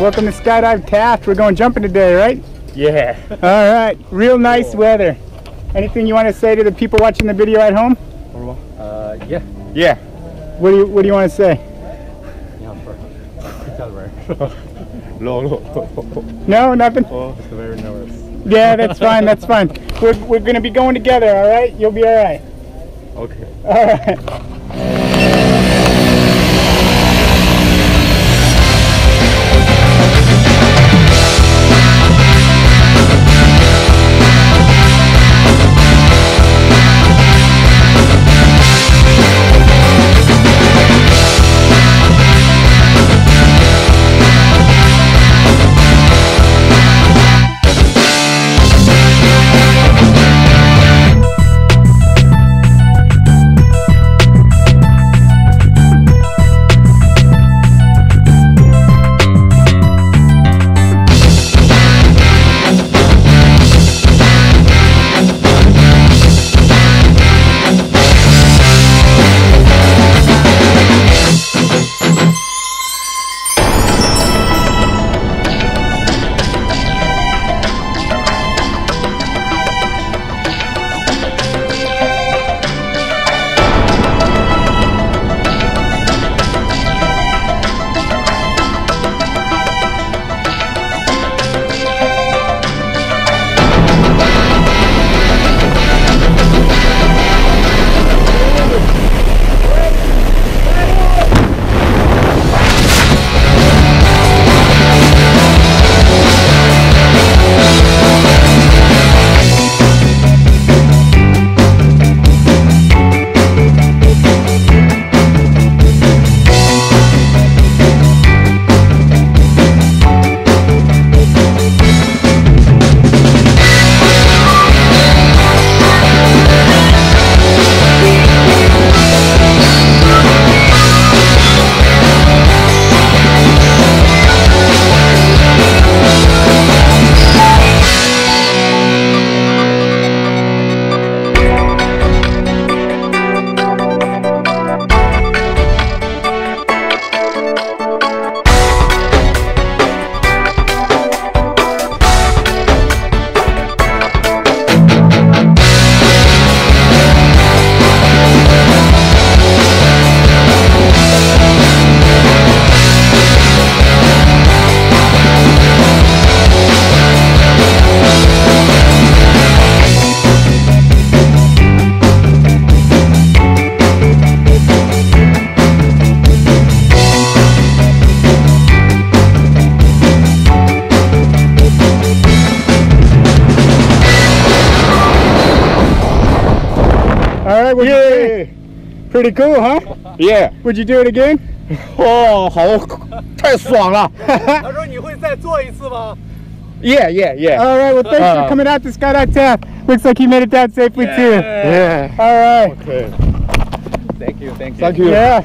welcome to Skydive Taft. We're going jumping today, right? Yeah. All right, real nice weather. Anything you want to say to the people watching the video at home? Uh, yeah. Yeah. What do you What do you want to say? low, low. No, nothing. Oh, it's very nervous. Yeah, that's fine. That's fine. We're We're gonna be going together. All right. You'll be all right. Okay. All right. All right. Well, yeah. Pretty cool, huh? Yeah. Would you do it again? Oh, 哦，好，太爽了。他说你会再做一次吗？Yeah, yeah, yeah. All right. Well, thanks for uh-huh. coming out to Skydive Taft. Looks like you made it down safely too. Yeah. All right. Okay. Thank you. Thank you. Thank you. Yeah.